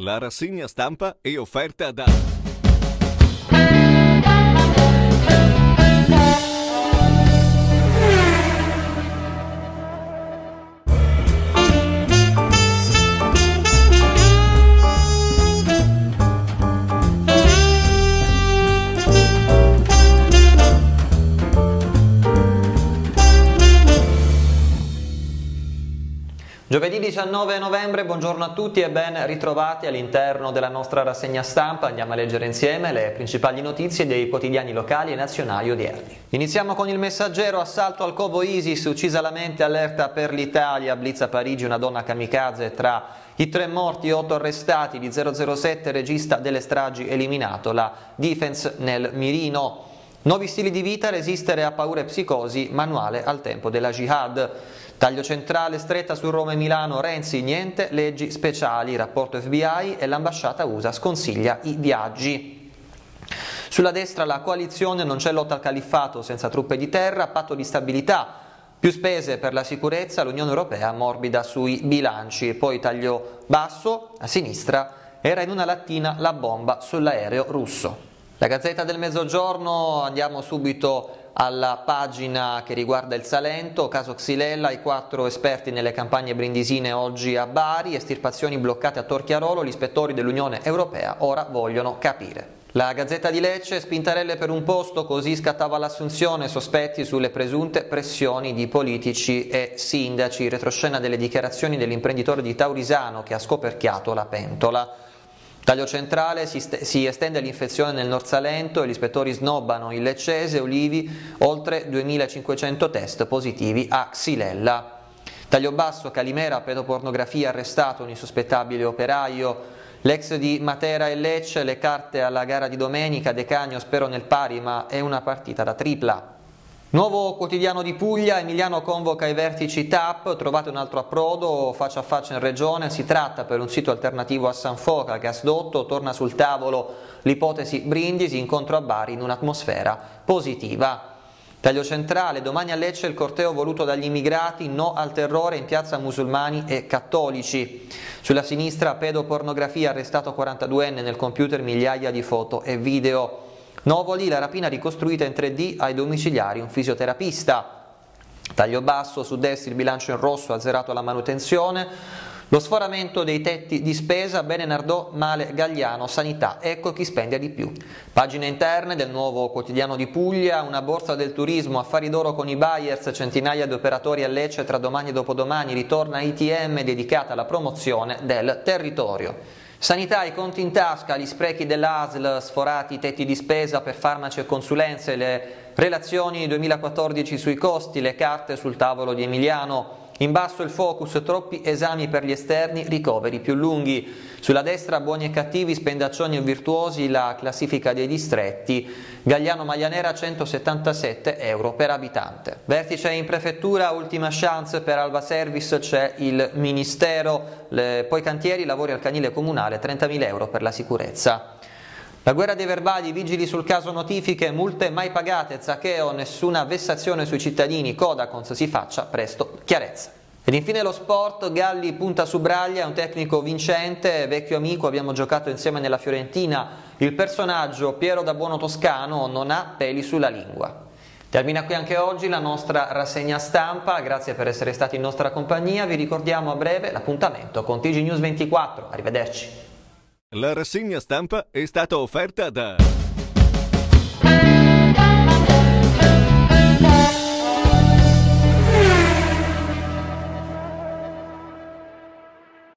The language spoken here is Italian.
La rassegna stampa è offerta da Giovedì 19 novembre, buongiorno a tutti e ben ritrovati all'interno della nostra rassegna stampa. Andiamo a leggere insieme le principali notizie dei quotidiani locali e nazionali odierni. Iniziamo con il messaggero assalto al covo ISIS, uccisa la mente, allerta per l'Italia, blitz a Parigi, una donna kamikaze tra i tre morti e otto arrestati di 007, regista delle stragi eliminato, la defense nel mirino. Nuovi stili di vita, resistere a paure e psicosi, manuale al tempo della jihad. Taglio centrale stretta su Roma e Milano, Renzi niente, leggi speciali, rapporto FBI e l'ambasciata USA sconsiglia i viaggi. Sulla destra la coalizione non c'è lotta al califfato senza truppe di terra, patto di stabilità, più spese per la sicurezza, l'Unione Europea morbida sui bilanci, poi taglio basso, a sinistra, era in una lattina la bomba sull'aereo russo. La Gazzetta del Mezzogiorno, andiamo subito alla pagina che riguarda il Salento, caso Xylella, i quattro esperti nelle campagne brindisine oggi a Bari, estirpazioni bloccate a Torchiarolo, gli ispettori dell'Unione Europea ora vogliono capire. La Gazzetta di Lecce, spintarelle per un posto, così scattava l'assunzione, sospetti sulle presunte pressioni di politici e sindaci, retroscena delle dichiarazioni dell'imprenditore di Taurisano che ha scoperchiato la pentola. Taglio centrale si, si estende l'infezione nel Nord Salento e gli ispettori snobbano in Leccese, Olivi, oltre 2500 test positivi a Xylella. Taglio basso, Calimera, pedopornografia, arrestato un insospettabile operaio. L'ex di Matera e Lecce, le carte alla gara di domenica, De Cagno spero nel pari ma è una partita da tripla. Nuovo quotidiano di Puglia, Emiliano convoca i vertici TAP, trovate un altro approdo faccia a faccia in regione, si tratta per un sito alternativo a San Foca, gasdotto, torna sul tavolo l'ipotesi Brindisi, incontro a Bari in un'atmosfera positiva. Taglio centrale, domani a Lecce il corteo voluto dagli immigrati, no al terrore in piazza musulmani e cattolici. Sulla sinistra pedopornografia, arrestato 42enne nel computer migliaia di foto e video. Novoli, la rapina ricostruita in 3D ai domiciliari, un fisioterapista. Taglio basso, su destra il bilancio in rosso, azzerato la manutenzione. Lo sforamento dei tetti di spesa, bene Nardò, male Gagliano, sanità, ecco chi spende di più. Pagine interne del nuovo quotidiano di Puglia, una borsa del turismo, affari d'oro con i buyers, centinaia di operatori a Lecce tra domani e dopodomani, ritorna ITM dedicata alla promozione del territorio. Sanità, i conti in tasca, gli sprechi dell'ASL, sforati i tetti di spesa per farmaci e consulenze, le relazioni 2014 sui costi, le carte sul tavolo di Emiliano, in basso il focus, troppi esami per gli esterni, ricoveri più lunghi. Sulla destra buoni e cattivi, spendaccioni e virtuosi, la classifica dei distretti. Gagliano Maglianera 177 euro per abitante. Vertice in prefettura, ultima chance per Alba Service, c'è il Ministero, le, poi cantieri, lavori al canile comunale, 30.000 euro per la sicurezza. La guerra dei verbali, vigili sul caso notifiche, multe mai pagate, zaccheo, nessuna vessazione sui cittadini, Codacons si faccia presto chiarezza. Ed infine lo sport, Galli punta su Braglia, è un tecnico vincente, vecchio amico, abbiamo giocato insieme nella Fiorentina, il personaggio Piero da Buono Toscano non ha peli sulla lingua. Termina qui anche oggi la nostra rassegna stampa, grazie per essere stati in nostra compagnia, vi ricordiamo a breve l'appuntamento con TG News 24, arrivederci. La rassegna stampa è stata offerta da